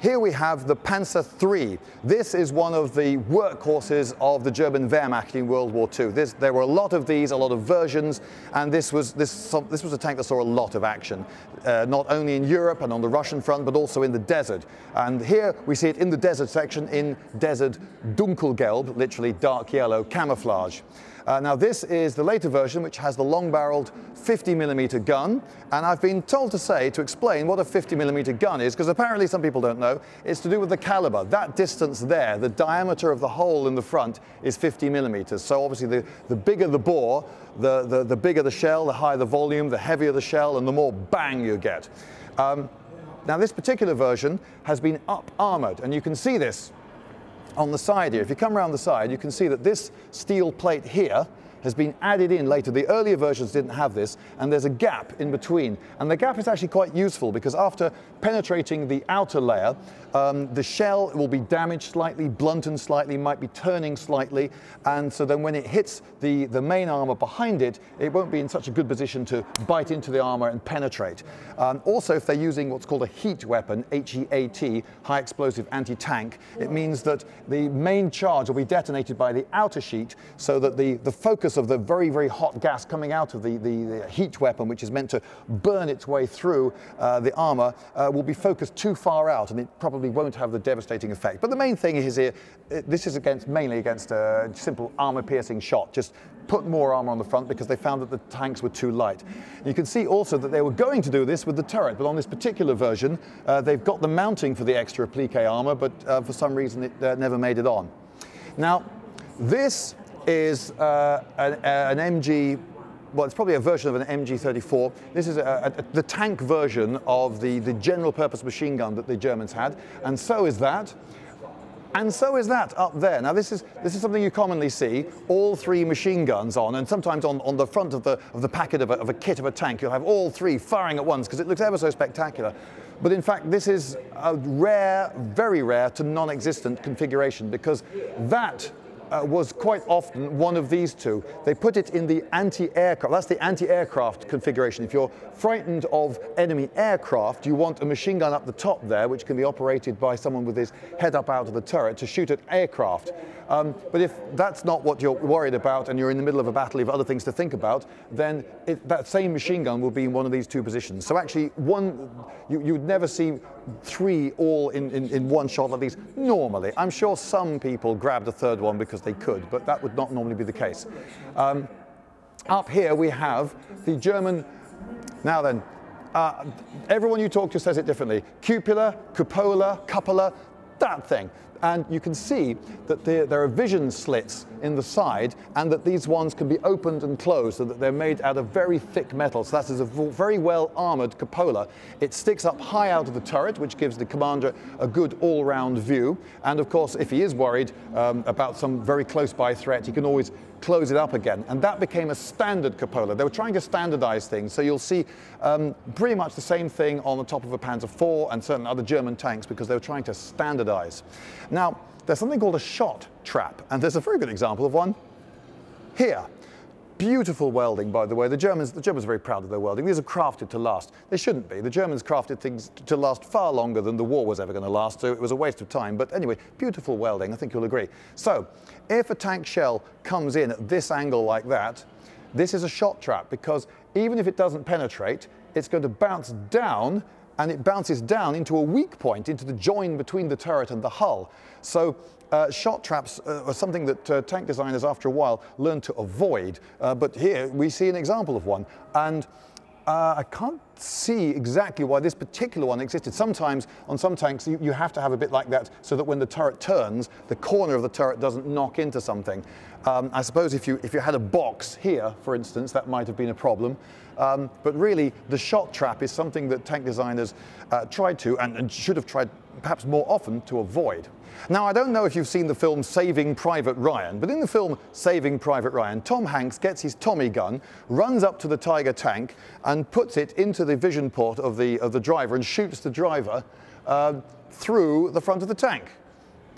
Here we have the Panzer III. This is one of the workhorses of the German Wehrmacht in World War II. This, there were a lot of these, a lot of versions, and this was, this, this was a tank that saw a lot of action, uh, not only in Europe and on the Russian front, but also in the desert. And here we see it in the desert section in desert Dunkelgelb, literally dark yellow, camouflage. Uh, now this is the later version which has the long-barreled 50mm gun and I've been told to say, to explain what a 50mm gun is because apparently some people don't know, it's to do with the caliber. That distance there, the diameter of the hole in the front is 50 millimeters. So obviously the, the bigger the bore, the, the, the bigger the shell, the higher the volume, the heavier the shell and the more bang you get. Um, now this particular version has been up armored and you can see this on the side here, if you come around the side, you can see that this steel plate here has been added in later. The earlier versions didn't have this, and there's a gap in between. And the gap is actually quite useful because after penetrating the outer layer, um, the shell will be damaged slightly, blunted slightly, might be turning slightly, and so then when it hits the, the main armor behind it, it won't be in such a good position to bite into the armor and penetrate. Um, also, if they're using what's called a heat weapon, H-E-A-T, high explosive anti-tank, it means that the main charge will be detonated by the outer sheet so that the, the focus of the very, very hot gas coming out of the, the, the heat weapon, which is meant to burn its way through uh, the armor, uh, will be focused too far out and it probably won't have the devastating effect. But the main thing is here, this is against mainly against a simple armor-piercing shot, just put more armor on the front because they found that the tanks were too light. You can see also that they were going to do this with the turret, but on this particular version, uh, they've got the mounting for the extra applique armor, but uh, for some reason it uh, never made it on. Now, this is uh, an, an, MG, well, it's probably a version of an MG34. This is a, a, the tank version of the, the general purpose machine gun that the Germans had, and so is that. And so is that up there. Now this is, this is something you commonly see, all three machine guns on, and sometimes on, on the front of the, of the packet of a, of a kit of a tank, you'll have all three firing at once because it looks ever so spectacular. But in fact, this is a rare, very rare to non-existent configuration because that uh, was quite often one of these two. They put it in the anti-aircraft, that's the anti-aircraft configuration. If you're frightened of enemy aircraft, you want a machine gun up the top there, which can be operated by someone with his head up out of the turret to shoot at aircraft. Um, but if that's not what you're worried about and you're in the middle of a battle, you have other things to think about, then it, that same machine gun will be in one of these two positions. So actually, one you, you would never see three all in, in, in one shot like these normally. I'm sure some people grabbed a third one because they could, but that would not normally be the case. Um, up here we have the German, now then, uh, everyone you talk to says it differently. Cupola, cupola, cupola, that thing. And you can see that there, there, are vision slits in the side and that these ones can be opened and closed so that they're made out of very thick metal. So that is a very well armored cupola. It sticks up high out of the turret, which gives the commander a good all-round view. And of course, if he is worried um, about some very close by threat, he can always close it up again. And that became a standard cupola. They were trying to standardize things. So you'll see um, pretty much the same thing on the top of a Panzer IV and certain other German tanks because they were trying to standardize. Now, there's something called a shot trap. And there's a very good example of one here. Beautiful welding, by the way. The Germans, the Germans are very proud of their welding. These are crafted to last. They shouldn't be. The Germans crafted things to last far longer than the war was ever going to last, so it was a waste of time. But anyway, beautiful welding, I think you'll agree. So, if a tank shell comes in at this angle like that, this is a shot trap because even if it doesn't penetrate, it's going to bounce down and it bounces down into a weak point, into the join between the turret and the hull. So uh, shot traps uh, are something that uh, tank designers after a while learn to avoid. Uh, but here we see an example of one. And uh, I can't see exactly why this particular one existed. Sometimes on some tanks you, you, have to have a bit like that so that when the turret turns, the corner of the turret doesn't knock into something. Um, I suppose if you, if you had a box here, for instance, that might have been a problem. Um, but really, the shot trap is something that tank designers uh, tried to and, and should have tried perhaps more often to avoid. Now, I don't know if you've seen the film Saving Private Ryan, but in the film Saving Private Ryan, Tom Hanks gets his Tommy gun, runs up to the Tiger tank, and puts it into the vision port of the, of the driver and shoots the driver uh, through the front of the tank.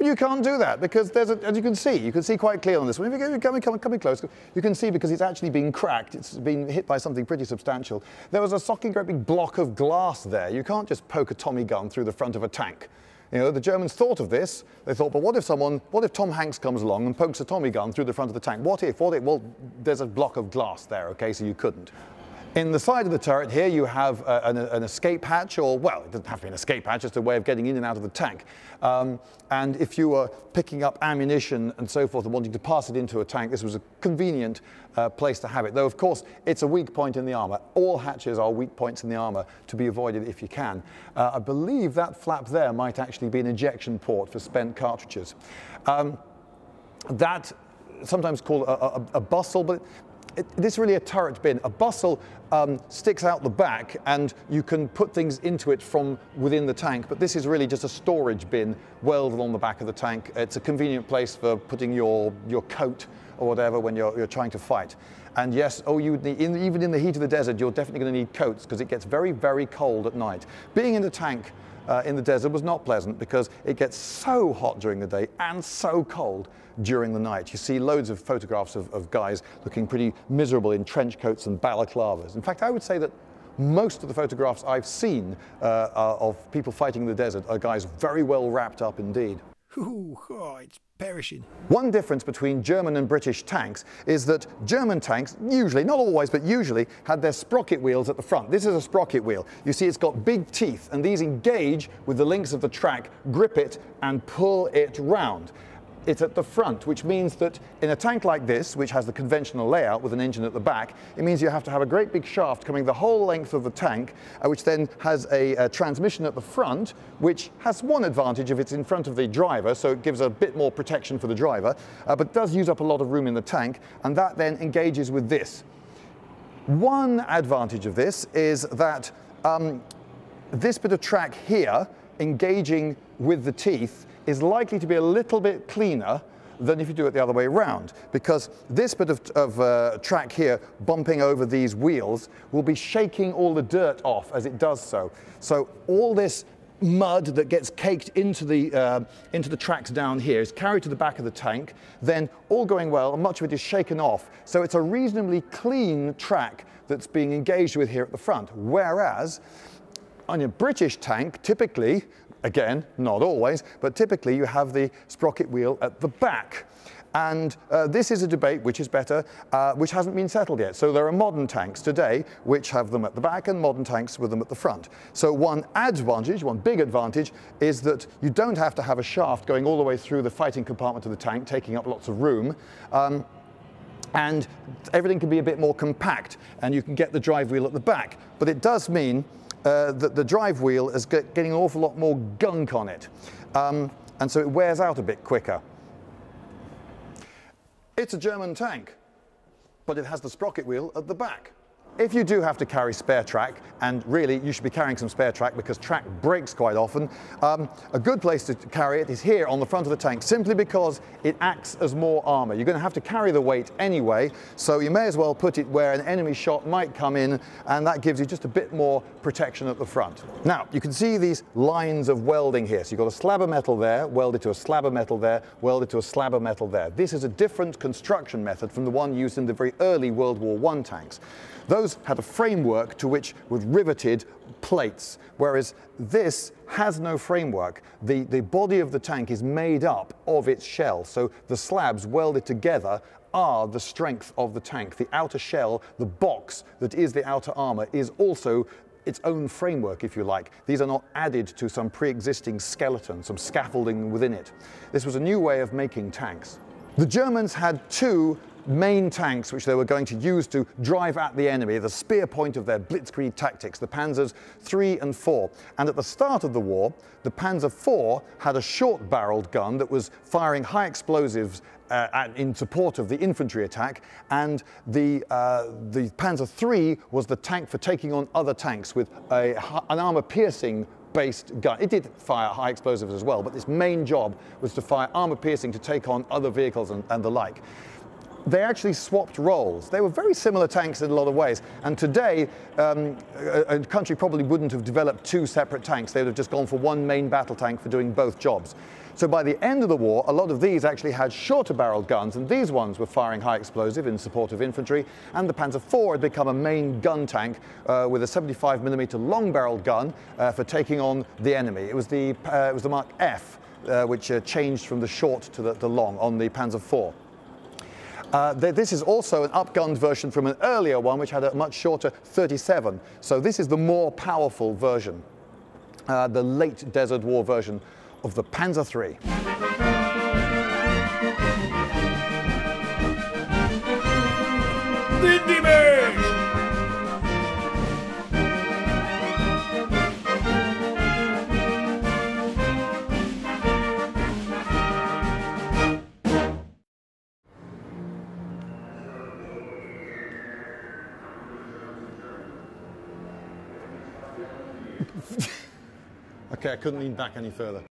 But you can't do that because there's a, as you can see, you can see quite clear on this one. If you're coming, coming, coming close, you can see because it's actually been cracked. It's been hit by something pretty substantial. There was a socking great big block of glass there. You can't just poke a Tommy gun through the front of a tank. You know, the Germans thought of this. They thought, but what if someone, what if Tom Hanks comes along and pokes a Tommy gun through the front of the tank? What if? What if? Well, there's a block of glass there, okay, so you couldn't. In the side of the turret here, you have uh, an, an, escape hatch, or, well, it doesn't have to be an escape hatch, just a way of getting in and out of the tank. Um, and if you were picking up ammunition and so forth and wanting to pass it into a tank, this was a convenient uh, place to have it. Though, of course, it's a weak point in the armor. All hatches are weak points in the armor to be avoided if you can. Uh, I believe that flap there might actually be an ejection port for spent cartridges. Um, that sometimes called a, a, a bustle, but it, this is really a turret bin. A bustle um, sticks out the back and you can put things into it from within the tank, but this is really just a storage bin welded on the back of the tank. It's a convenient place for putting your, your coat or whatever when you're, you're trying to fight. And yes, oh, you need, in, even in the heat of the desert, you're definitely going to need coats because it gets very, very cold at night. Being in the tank uh, in the desert was not pleasant because it gets so hot during the day and so cold during the night. You see loads of photographs of, of guys looking pretty miserable in trench coats and balaclavas. In fact, I would say that most of the photographs I've seen uh, of people fighting in the desert are guys very well wrapped up indeed. Ooh, oh, it's perishing. One difference between German and British tanks is that German tanks, usually, not always, but usually, had their sprocket wheels at the front. This is a sprocket wheel. You see it's got big teeth, and these engage with the links of the track, grip it, and pull it round it's at the front, which means that in a tank like this, which has the conventional layout with an engine at the back, it means you have to have a great big shaft coming the whole length of the tank, uh, which then has a, a, transmission at the front, which has one advantage if it's in front of the driver, so it gives a bit more protection for the driver, uh, but does use up a lot of room in the tank, and that then engages with this. One advantage of this is that um, this bit of track here, engaging with the teeth, is likely to be a little bit cleaner than if you do it the other way around because this bit of, of uh, track here bumping over these wheels will be shaking all the dirt off as it does so. So all this mud that gets caked into the, uh, into the tracks down here is carried to the back of the tank, then all going well, much of it is shaken off. So it's a reasonably clean track that's being engaged with here at the front. Whereas on a British tank, typically Again, not always, but typically you have the sprocket wheel at the back. And uh, this is a debate which is better, uh, which hasn't been settled yet. So there are modern tanks today which have them at the back and modern tanks with them at the front. So one advantage, one big advantage, is that you don't have to have a shaft going all the way through the fighting compartment of the tank, taking up lots of room. Um, and everything can be a bit more compact and you can get the drive wheel at the back. But it does mean uh, that the drive wheel is get, getting an awful lot more gunk on it. Um, and so it wears out a bit quicker. It's a German tank, but it has the sprocket wheel at the back. If you do have to carry spare track, and really you should be carrying some spare track because track breaks quite often, um, a good place to carry it is here on the front of the tank simply because it acts as more armor. You're going to have to carry the weight anyway, so you may as well put it where an enemy shot might come in and that gives you just a bit more protection at the front. Now, you can see these lines of welding here. So you've got a slab of metal there, welded to a slab of metal there, welded to a slab of metal there. This is a different construction method from the one used in the very early World War I tanks. Those had a framework to which was riveted plates, whereas this has no framework. The, the body of the tank is made up of its shell, so the slabs welded together are the strength of the tank. The outer shell, the box that is the outer armor, is also its own framework, if you like. These are not added to some pre-existing skeleton, some scaffolding within it. This was a new way of making tanks. The Germans had two main tanks which they were going to use to drive at the enemy, the spear point of their blitzkrieg tactics, the Panzers 3 and 4. And at the start of the war, the Panzer 4 had a short-barreled gun that was firing high explosives uh, at, in support of the infantry attack, and the, uh, the Panzer 3 was the tank for taking on other tanks with a, an armor-piercing based gun. It did fire high explosives as well, but its main job was to fire armor piercing to take on other vehicles and, and the like they actually swapped roles. They were very similar tanks in a lot of ways. And today, um, a, a, country probably wouldn't have developed two separate tanks. They would have just gone for one main battle tank for doing both jobs. So by the end of the war, a lot of these actually had shorter barreled guns, and these ones were firing high explosive in support of infantry. And the Panzer IV had become a main gun tank uh, with a 75 millimeter long barreled gun uh, for taking on the enemy. It was the, uh, it was the Mark F, uh, which uh, changed from the short to the, the long on the Panzer IV. Uh, th this is also an upgunned version from an earlier one, which had a much shorter 37. So this is the more powerful version, uh, the late Desert War version of the Panzer III. Okay, I couldn't lean back any further.